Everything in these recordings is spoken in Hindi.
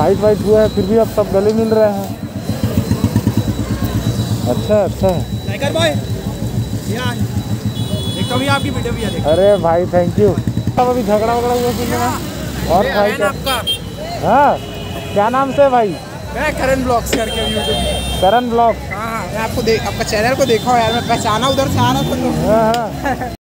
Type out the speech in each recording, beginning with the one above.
फाइट वाइट हुआ है फिर भी अब सब गले मिल रहे हैं। अच्छा अच्छा हूँ। ये आपकी वीडियो भी है अरे भाई थैंक यू अब अभी झगड़ा वगड़ा हुआ में? और भाई क्या? आपका? हाँ क्या नाम से भाई? मैं करण ब्लॉग्स करके यूट्यूब करण ब्लॉग। हाँ हाँ मैं आपको देख आपका चैनल को देखा हूँ यार मैं पहचाना उधर से आ रहा था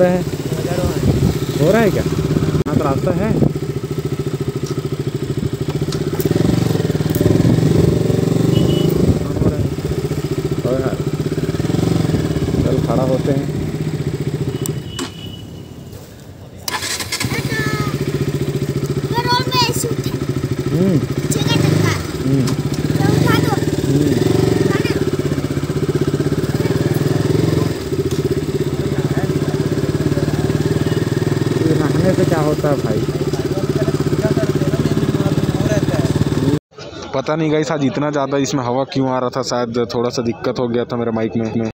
रहे हैं? हो रहा है क्या? यहाँ तो रास्ता है। हाँ, हो है। चल खड़ा होते हैं रोल में सूट है हम्म जगह टक्का हम्म तो उठा दो हम्म खाना ये नहाने से क्या होता है भाई पता नहीं गई आज इतना ज़्यादा इसमें हवा क्यों आ रहा था शायद थोड़ा सा दिक्कत हो गया था मेरे माइक में में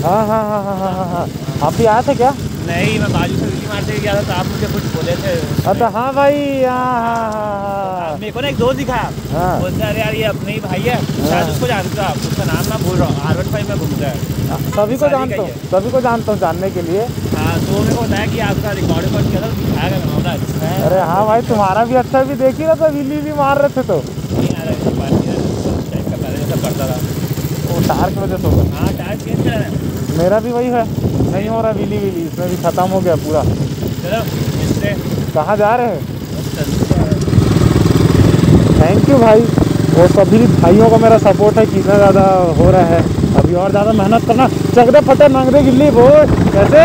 हाँ हाँ हाँ हाँ हाँ हाँ हाँ आप भी आए थे क्या नहीं मैं बाजू से विली मारते गया था तो आप मुझे कुछ बोले थे अच्छा हाँ भाई हाँ हाँ हाँ मेरे को ना एक दोस्त दिखा हाँ बोलते अरे यार ये अपने ही भाई है शायद उसको जानते हो आप उसका नाम मैं भूल रहा हूँ आर वन फाइव में घूमता है हाँ सभी को जानता हूँ सभी को जानता हूँ जानने के लिए हाँ तो मेरे को बताया कि आपका रिकॉर्ड रिकॉर्ड किया था तो दिखाया गया मामला अच्छा है अरे हाँ भाई तुम्हारा भी अच्छा भी देख रहा था विली भी मार रहे थे तो। नहीं आ रहा पहले जैसा था वो टायर की वजह से हाँ चेंज करा है। मेरा भी वही है नहीं हो रहा विली विली इसमें भी खत्म हो गया पूरा। चलो इससे कहाँ जा रहे हैं? थैंक यू भाई। वो सभी भाइयों का मेरा सपोर्ट है कितना ज़्यादा हो रहा है। अभी और ज़्यादा मेहनत करना। चकदे फटे नंगदे गिल्ली बोल। कैसे?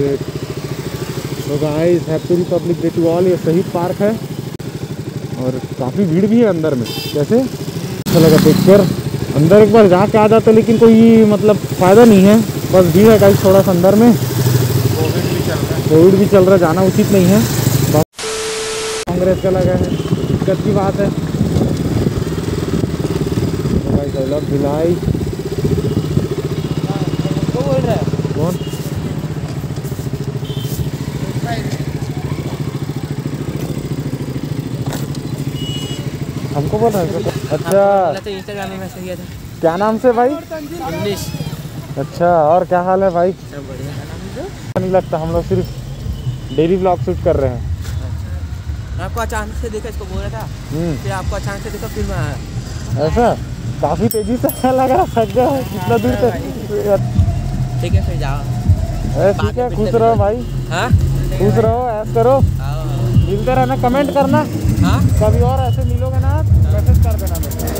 तो guys happy republic day to all ये शहीद पार्क है। और काफ़ी भीड़ भी है अंदर में। कैसे? अच्छा लगा कर। अंदर एक बार जाके आ जाते, लेकिन कोई मतलब फ़ायदा नहीं है। बस भीड़ है गाइस थोड़ा सा अंदर में। कोविड भी चल रहा है कोविड भी चल रहा जाना उचित नहीं है। कांग्रेस का लगा है। दिक्कत की बात है। तो भिलाई तो बोल रहा है कौन हमको बोल रहा है क्या? अच्छा तो इंस्टाग्राम में मैसेज किया था। क्या नाम से भाई? उन्नीस। अच्छा और क्या हाल है भाई? सब बढ़िया। नहीं लगता हम लोग सिर्फ़ डेली ब्लॉग शूट कर रहे हैं। आपको अचानक से देखा इसको बोला था? हम्म। फिर आपको अचानक से देखा फिर मैं आया। ऐसा? काफ़ी तेज़ी से लग रहा थक गया कितना दूर तक ठीक है फिर जाओ। ठीक है खुश रहो भाई। हाँ? खुश रहो ऐश करो। मिलते रहना कमेंट करना। हाँ? कभी और ऐसे मिलोगे ना मैसेज कर देना मेरे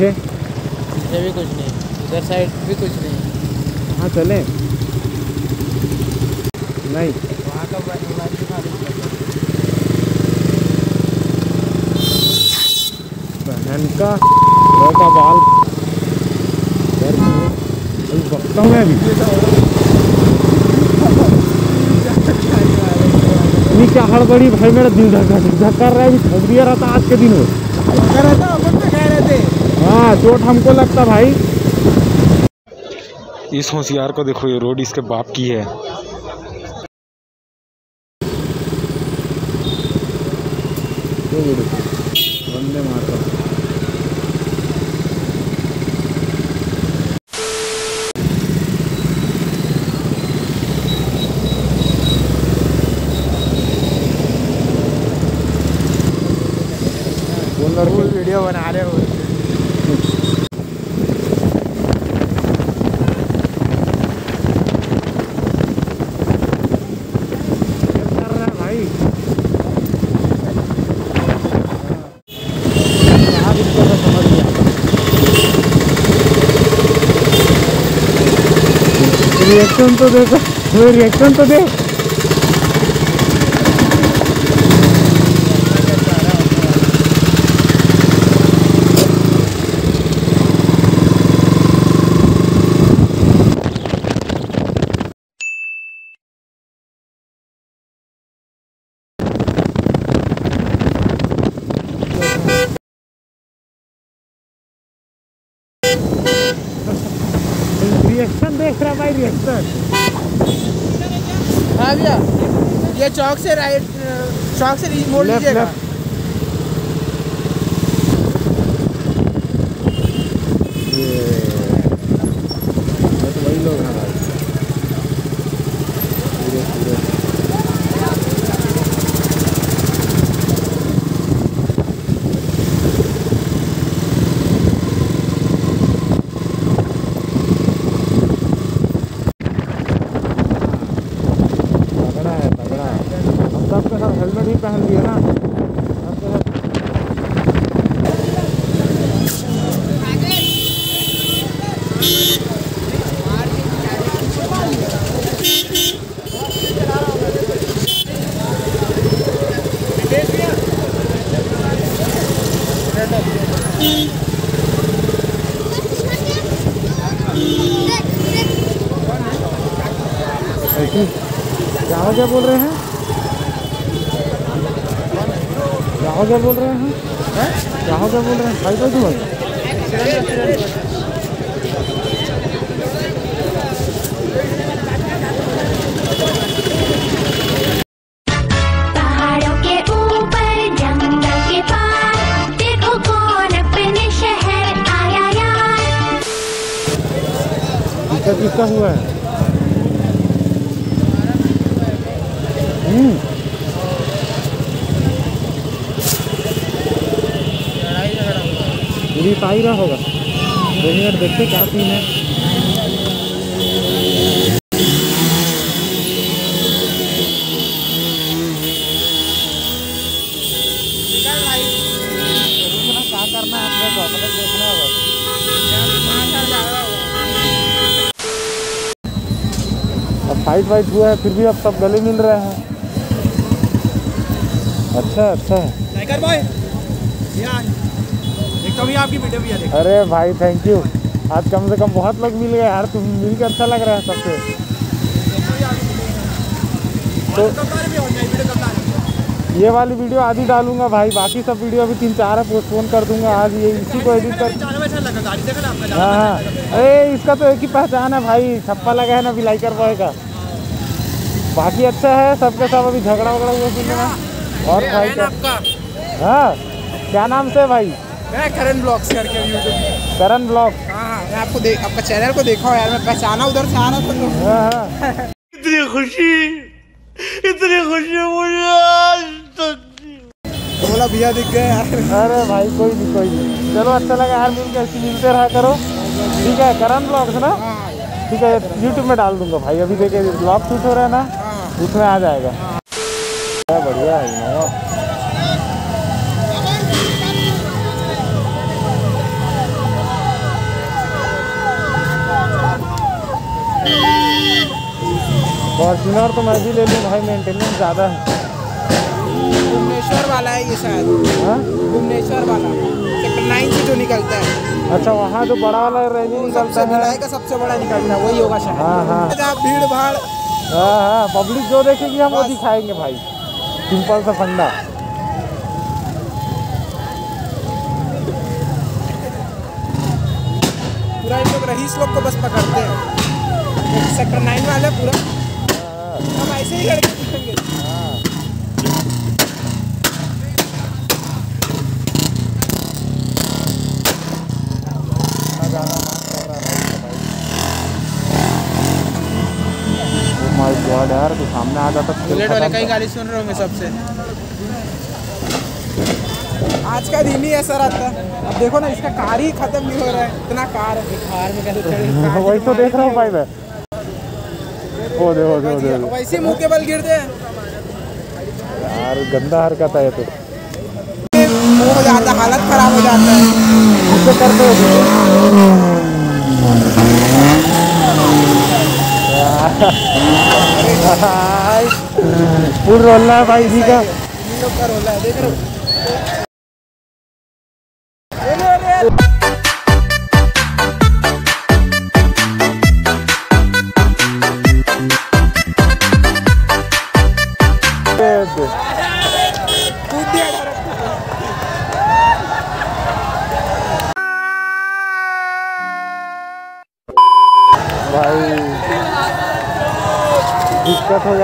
पीछे? इधर भी कुछ नहीं इधर साइड भी कुछ नहीं। कहाँ चले। नहीं। वहाँ का बहन का का बाल। बकता हूँ मैं अभी। क्या हड़बड़ी भाई मेरा दिल धक्का धक्का कर रहा है। अभी थक दिया रहता आज के दिन में अगर रहता अपन पे कह रहे थे हाँ चोट हमको लगता भाई। इस होशियार को देखो ये रोड इसके बाप की है। वंदे मातरम वो लड़के वीडियो बना रहे हो कर रहा है भाई क्या दिक्कत है समझ नहीं आता रिएक्शन तो देखो रिएक्शन तो देख रिएक्शन देख रहा भाई रिएक्शन हाँ भैया ये चौक से राइट चौक से मोड़ लीजिएगा लेफ़्ट ये बस वही लोग हैं भाई पूरे पूरे तगड़ा है तगड़ा है हम सबके साथ हेलमेट भी पहन लिए ना सबके साथ ऐसी क्या बोल रहे हैं? क्या हो क्या बोल रहे हैं? क्या हो क्या बोल रहे हैं? भाई तुम्हें पहाड़ों के ऊपर जंगल के पार। देखो कौन अपने शहर आया यार। किसका हुआ है? रहा होगा मिनट देखते क्या सीन है? फाइट वाइट हुआ है, फिर भी अब सब गले मिल रहे हैं। अच्छा अच्छा। टाइगर बॉय देखता हूँ ये आपकी वीडियो भी है अरे भाई थैंक यू आज कम से कम बहुत लोग मिल गए यार तुम मिल के अच्छा लग रहा है सबसे। तो रहे ये वाली वीडियो आज ही डालूँगा भाई बाकी सब वीडियो अभी तीन चार है पोस्टपोन कर दूँगा आज ये इसी को एडिट कर अच्छा हाँ हाँ अरे इसका तो एक ही पहचान है भाई छप्पा लगा है ना बिलाइकर बॉय का। बाकी अच्छा है सबके सब अभी झगड़ा वगड़ा हुआ सुनने में और भाई क्या? आपका? हाँ क्या नाम से भाई? मैं करण ब्लॉग्स करके यूट्यूब करण ब्लॉग। हाँ हाँ मैं आपको देख आपका चैनल को देखा यार मैं पहचाना उधर से आना तो हाँ इतनी खुशी इतनी खुशी मुझे आज तक तो बोला भैया दिख गए यार। अरे भाई कोई नहीं कोई नहीं। चलो अच्छा लगा यार मिल के ऐसे मिलते रहा करो। ठीक है करण ब्लॉग्स ना? ठीक है यूट्यूब में डाल दूँगा भाई। अभी देखे ब्लॉग शूट हो रहा है ना उसमें आ जाएगा। बढ़िया है इनोवा फॉर्चुनर तो मैं भी ले लूँ भाई मेंटेनेंस ज़्यादा है। भुवनेश्वर वाला है ये शायद। हाँ? भुवनेश्वर वाला। सेक्टर नाइन से जो निकलता है। अच्छा वहाँ जो बड़ा वाला रैली निकलता सबसे है का सबसे बड़ा निकलता है वही होगा शहर हाँ हाँ। भीड़ भाड़ हाँ हाँ पब्लिक जो देखेगी हम वो दिखाएँगे भाई। सिंपल सा फंडा। पूरा इन लोग रहीस लोग को बस पकड़ते हैं। सेक्टर नाइन वाले पूरा। हम ऐसे ही लड़के दिखेंगे माय गॉड यार तो सामने आ जाता खेल बुलेट वाले कई गाली सुन रहे होंगे सबसे। आज का दिन ही ऐसा रहता है। अब देखो ना इसका कार ही खत्म नहीं हो रहा है। इतना कार है। कार में कैसे चढ़े वही तो देख रहा हूँ भाई मैं। ओ दे ओ दे ओ दे। वैसे मुँह के बल गिरते हैं यार गंदा हरकत है ये तो। मुँह हो जाता हालत खराब हो जाता है। इसको करते हो फुल रोल है भाई जी का है देख रहे हो?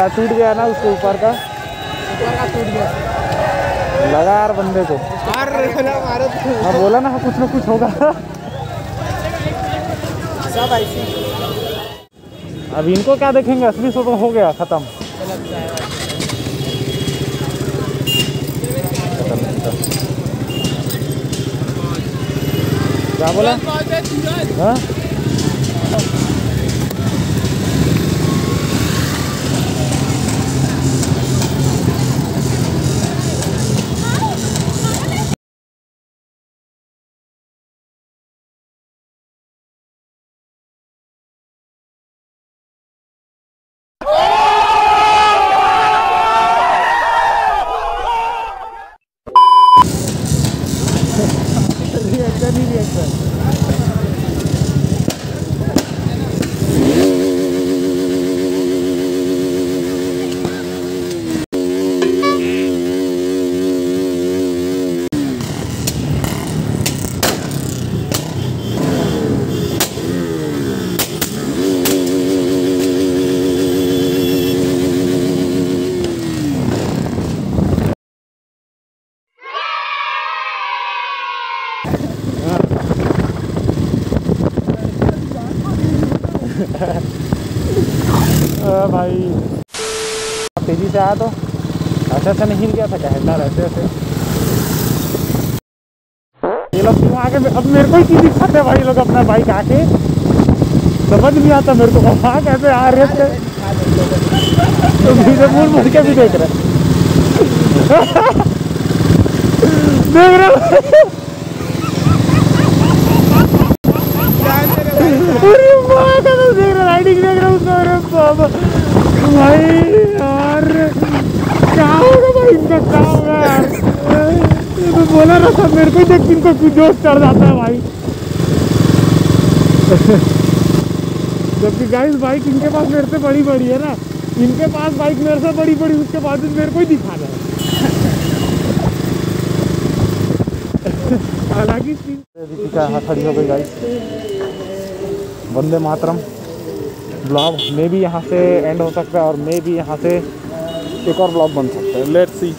हो गया टूट गया ना उसके ऊपर का। ऊपर का। टूट गया लगा यार बंदे को मैं बोला ना कुछ ना कुछ होगा। सब ऐसे अब इनको क्या देखेंगे? असली सो तो हो गया खत्म। क्या बोला? हाँ? ही? भाई। तेज़ी से आया तो? अच्छा अच्छा नहीं गया था क्या हिलना रहते ऐसे ये लोग क्यों आगे अब मेरे को ही चीज़ दिखाते हैं भाई लोग अपना बाइक आके? समझ नहीं आता मेरे को, वहाँ कैसे आ रहे थे? तो पीछे मुड़ मुड़ के भी देख रहे। देख रहे हो? अरे वाह कसम देख रहा राइडिंग देख रहा बाबा भाई यार, क्या होगा भाई इनका क्या होगा यार? तो बोला ना सब मेरे को ही देख इनको जोश चढ़ जाता है भाई। जबकि गाइस बाइक इनके पास मेरे से बड़ी बड़ी है ना। इनके पास बाइक मेरे से बड़ी बड़ी उसके बाद मेरे को ही दिखा रहा है। हालाँकि खड़ी हो गई गाइस वंदे मातरम। ब्लॉग मे भी यहाँ से एंड हो सकता है और मे भी यहाँ से एक और ब्लॉग बन सकता है। Let's see